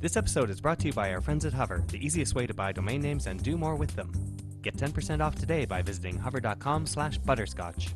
This episode is brought to you by our friends at Hover, the easiest way to buy domain names and do more with them. Get 10% off today by visiting hover.com slash butterscotch.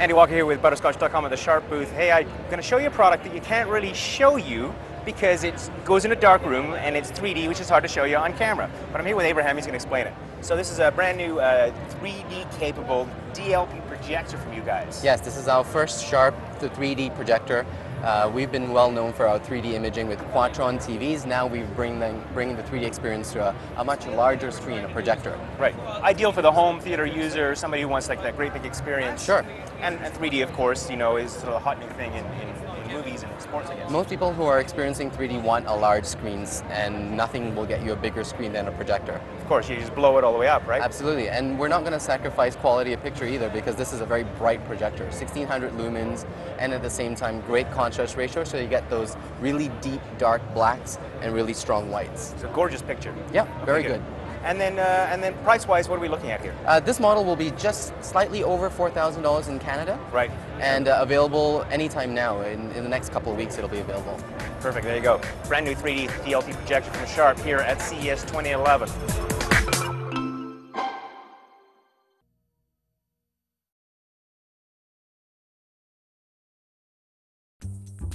Andy Walker here with Butterscotch.com at the Sharp booth. Hey, I'm going to show you a product that you can't really show you because it goes in a dark room and it's 3D, which is hard to show you on camera. But I'm here with Abraham, he's going to explain it. So this is a brand new uh, 3D capable DLP projector from you guys. Yes, this is our first Sharp 3D projector. Uh, we've been well known for our 3D imaging with Quattron TVs. Now we bring them, bringing the 3D experience to a, a, much larger screen, a projector. Right. Ideal for the home theater user, somebody who wants like that great big experience. Sure. And, and 3D, of course, you know, is sort of a hot new thing in, in movies and sports, I guess. Most people who are experiencing 3D want a large screens, and nothing will get you a bigger screen than a projector. Of course, you just blow it all the way up, right? Absolutely, and we're not going to sacrifice quality of picture either because this is a very bright projector, 1600 lumens, and at the same time, great contrast ratio, so you get those really deep, dark blacks and really strong whites. It's a gorgeous picture. Yeah, very good. And then, uh, and then price-wise, what are we looking at here? Uh, this model will be just slightly over $4,000 in Canada. Right. And uh, available anytime now. In, in the next couple of weeks, it'll be available. Perfect, there you go. Brand new 3D DLP projector from Sharp here at CES 2011.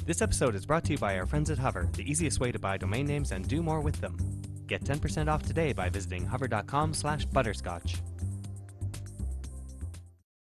This episode is brought to you by our friends at Hover, the easiest way to buy domain names and do more with them. Get 10% off today by visiting hover.com slash butterscotch.